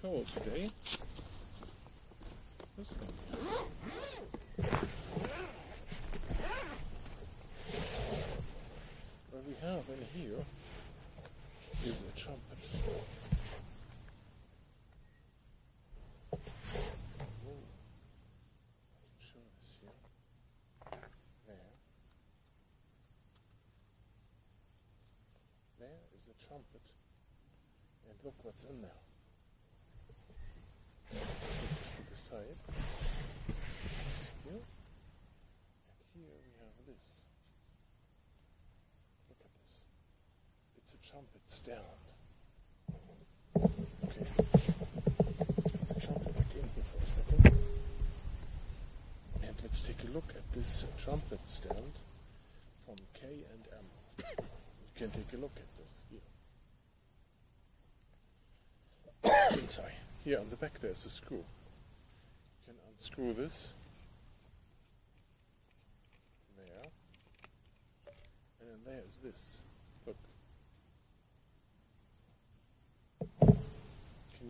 show today. This thing. What we have in here is a trumpet. Trumpet. And look what's in there. Put this to the side. Here. And here we have this. Look at this. It's stand. Okay. Let's. And let's take a look at this trumpet stand from K and M. You can take a look at this here. Sorry. Here on the back there's a screw. You can unscrew this. There. And then there is this. Look.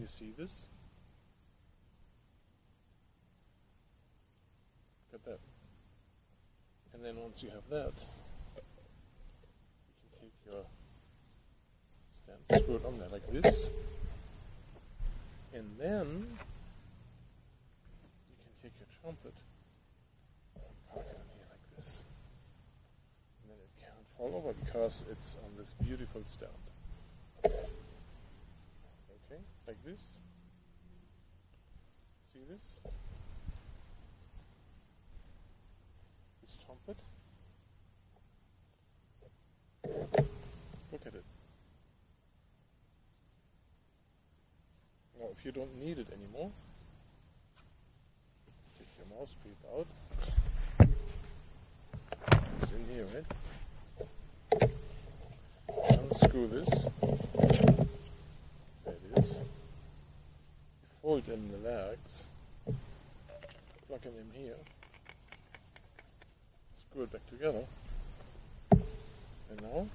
You see this? Look at that. And then once you have that, you can take your stand, screw it on there like this. And then you can take your trumpet and it on here like this. And then it can't fall over because it's on this beautiful stand. Okay, like this. See this? This trumpet. Look at it. Now, if you don't need it anymore, take your mouse clip out. It's in here, right? Unscrew this. There it is. In the legs, plug them here, screw it back together. And now,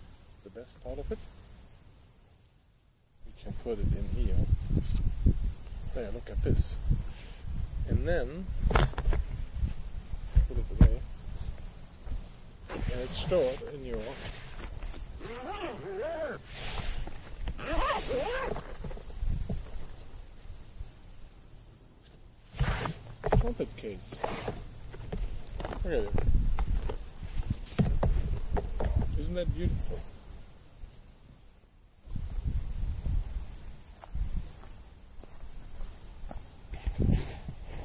the best part of it, we can put it in here. There, look at this. And then put it away. And it's stored in your trumpet case. Look at it. Isn't that beautiful?